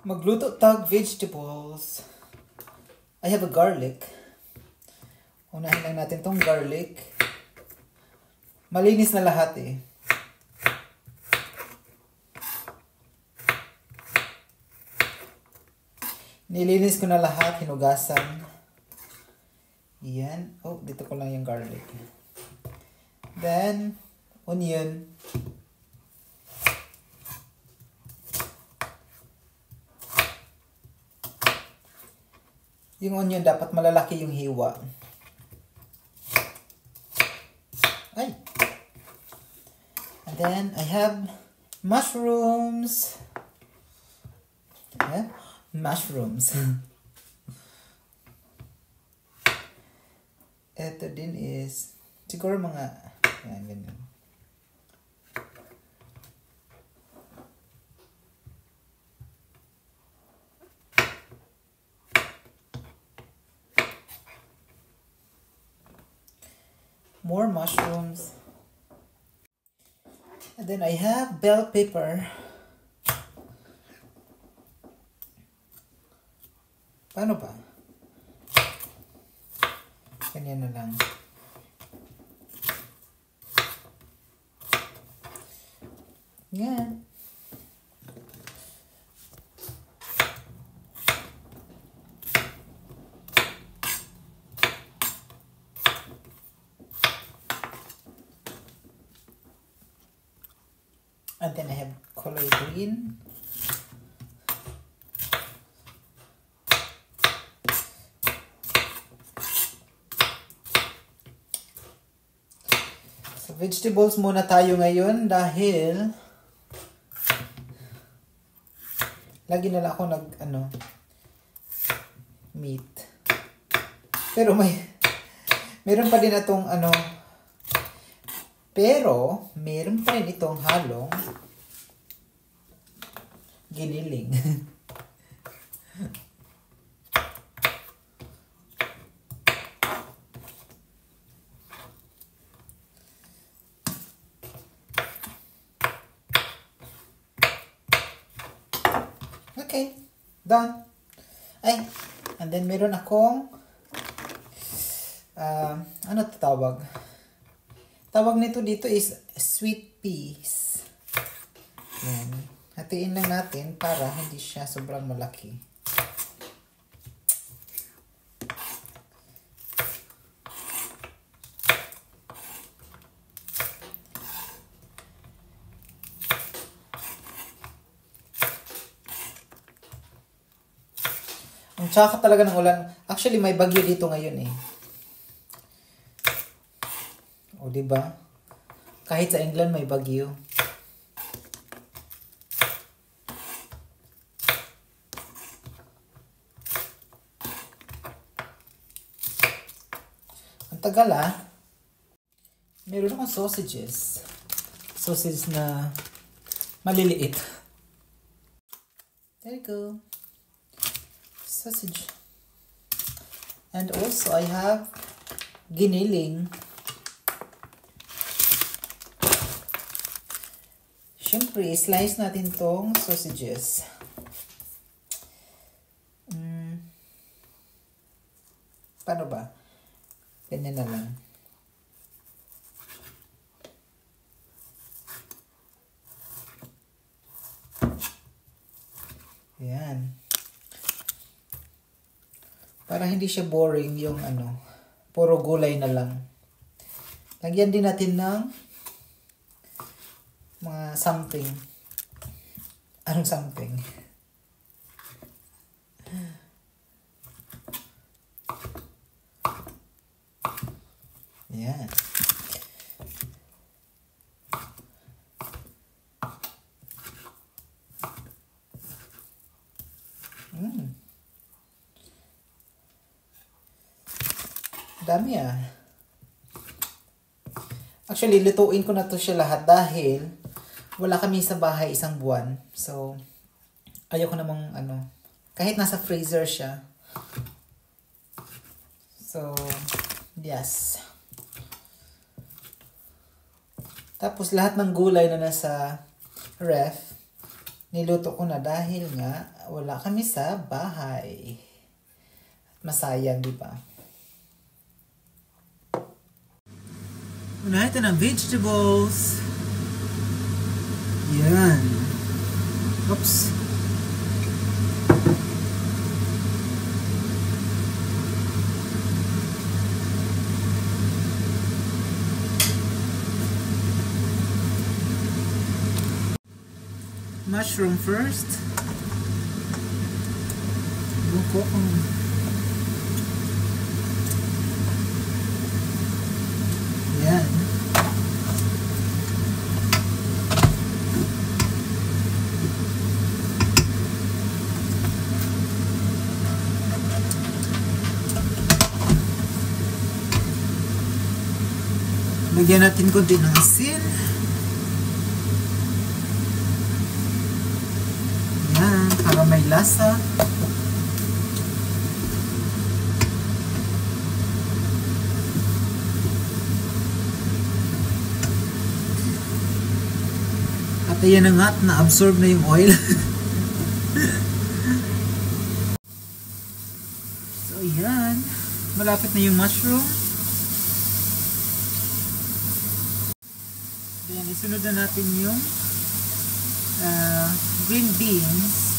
Magluto tag vegetables. I have a garlic. Unahin lang natin tong garlic. Malinis na lahat eh. Nilinis ko na lahat, hinugasan. Yan. Oh, dito ko lang yung garlic. Then, onion. Yung onion dapat malalaki yung hiwa. Ay. And then I have mushrooms. Yeah? Mushrooms. Ito din is siguro mga yan ganyan. More mushrooms. And then I have bell pepper. Paano ba? Ganyan na lang. Yan. And then I have green. So vegetables muna tayo ngayon dahil lagi na lang ako nag ano meat. Pero may meron pa din atong ano pero, meron pa rin itong halong giniling. okay, done. Ay, and then meron akong uh, ano tawag? Tawag nito dito is sweet peas. Yan. Hatiin lang natin para hindi siya sobrang malaki. Ang tsaka talaga ng ulan. Actually, may bagyo dito ngayon eh. O, di ba? Kahit sa England may bagyo. Tagal ah. Meron akong sausages. Sausages na maliliit. There you go. Sausage. And also I have giniling. Siyempre, slice natin tong sausages. Mm. Paano ba? Ganyan na lang. Yan. Para hindi siya boring yung ano, puro gulay na lang. Lagyan din natin ng mga something. Anong something? Yan. Mm. Dami ah. Actually, lutuin ko na to siya lahat dahil wala kami sa bahay isang buwan. So, ayoko namang ano, kahit nasa freezer siya. So, yes. Tapos lahat ng gulay na nasa ref, Niluto ko na dahil nga wala kami sa bahay. Masayang, di ba? Una ito ng vegetables. Yan. Oops. Mushroom first. Ewan ko kung... Yan. Lagyan natin konti ng asin. Yan, para may lasa. At ayan na nga, na-absorb na yung oil. so ayan, malapit na yung mushroom. Then, isunod na natin yung uh, green beans.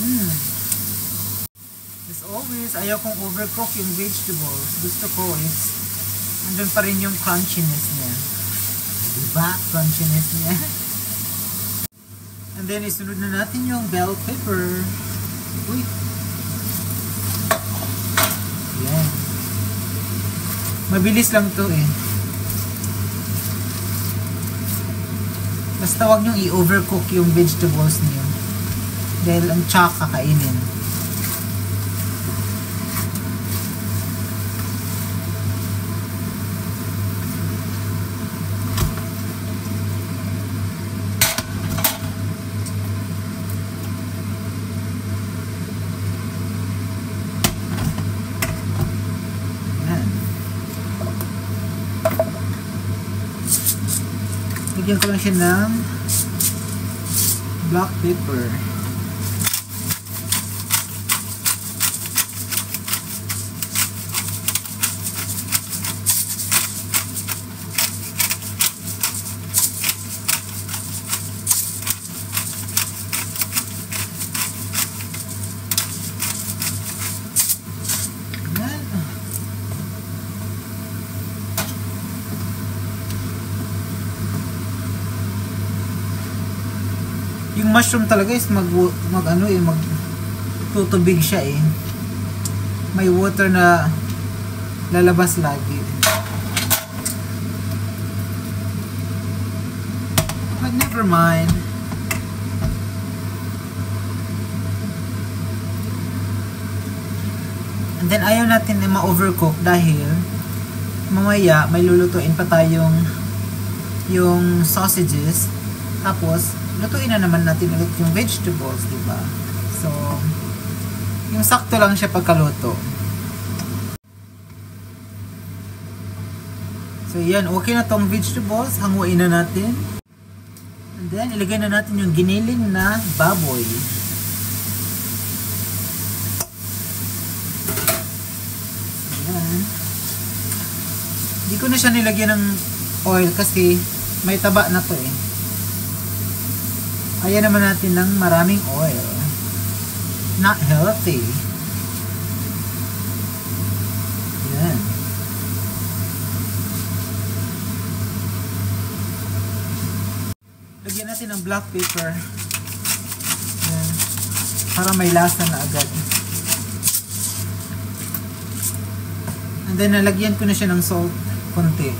Mm. As always, ayaw kong overcook yung vegetables. Gusto ko is, andun pa rin yung crunchiness niya. Diba? Crunchiness niya. And then, isunod na natin yung bell pepper. Uy! Yan. Mabilis lang to eh. Basta wag niyong i-overcook yung vegetables niyo. Dahil ang tsaka kakainin. Yan. Lagyan ko lang siya ng black pepper. Yan. Yung mushroom talaga is mag, mag ano eh, mag tutubig siya eh. May water na lalabas lagi. But never mind. And then ayaw natin na ma-overcook dahil mamaya may lulutuin pa tayong yung sausages tapos lutuin na naman natin ulit yung vegetables, di ba? So, yung sakto lang siya pagkaluto. So, yan. Okay na tong vegetables. Hanguin na natin. And then, ilagay na natin yung giniling na baboy. Ayan. Hindi ko na siya nilagyan ng oil kasi may taba na to eh. Ayan naman natin ng maraming oil. Not healthy. Yan. Lagyan natin ng black pepper. Yan. Para may lasa na agad. And then, nalagyan ko na siya ng salt konti.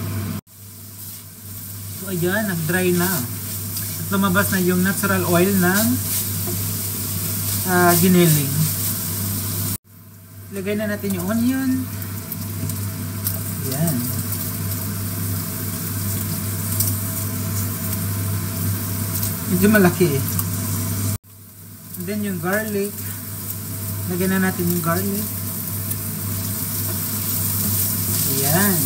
So, ayan, nag-dry na. Lumabas na yung natural oil ng uh, giniling. Lagay na natin yung onion. Ayan. Medyo malaki eh. And then yung garlic. Lagyan na natin yung garlic. Ayan.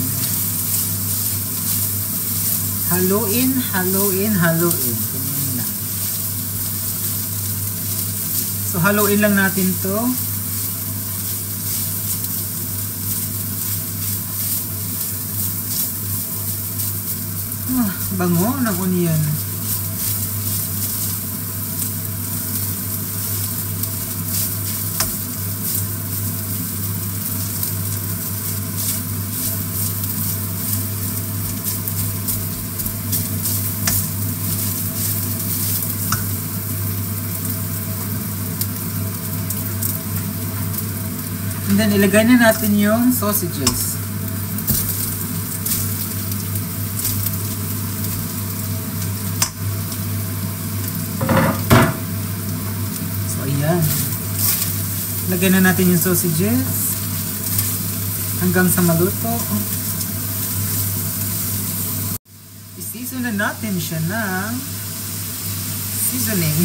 Haluin, haluin, haluin. Ganyan lang. So, haluin lang natin to. Ah, bango ng onion. Then, ilagay na natin yung sausages. So, ayan. Lagay na natin yung sausages. Hanggang sa maluto. I-season na natin siya ng seasoning.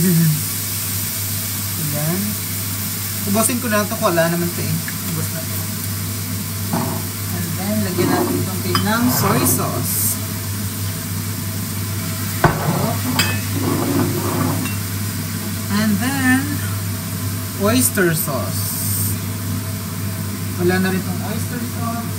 ayan. Ubusin ko na ito. Wala naman ito eh. Ubus na ito. And then, lagyan natin itong ng soy sauce. And then, oyster sauce. Wala na rin itong oyster sauce.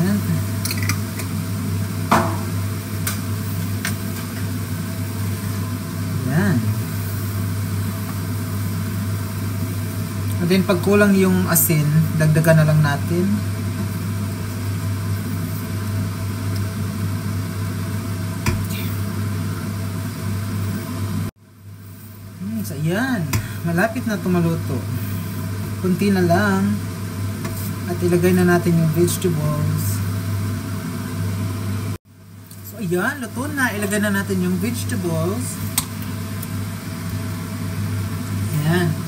Ayan. Ayan. And then pag kulang yung asin, dagdagan na lang natin. Hmm, so ayan. Malapit na tumaluto. Kunti na lang. At ilagay na natin yung vegetables. So ayan, luto na. Ilagay na natin yung vegetables. Ayan.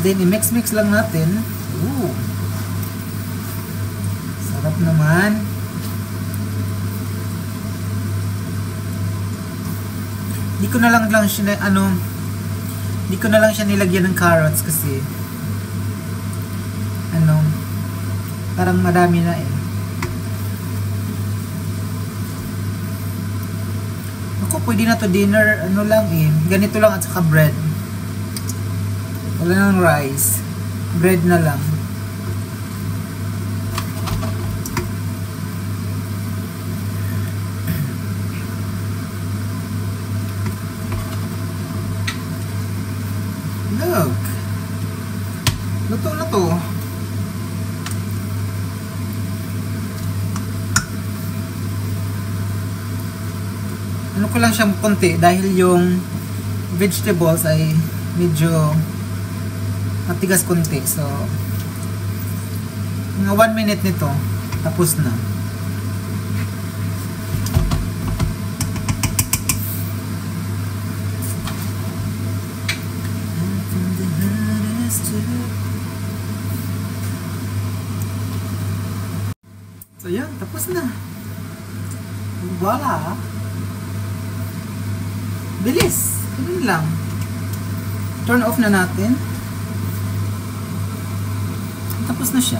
And then, i-mix-mix lang natin. Ooh. Sarap naman. Di ko na lang lang siya, ano, di ko na lang siya nilagyan ng carrots kasi, ano, parang madami na eh. Ako, pwede na to dinner, ano lang eh, ganito lang at saka bread. Wala nang rice. Bread na lang. Look. Luto na to. Ano ko lang siyang konti dahil yung vegetables ay medyo matigas konti. So, mga 1 minute nito, tapos na. So, yan. Tapos na. Wala. Bilis. Ganun lang. Turn off na natin. Tapos na siya.